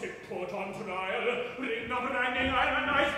sit put on trial, bring up an angry iron knife,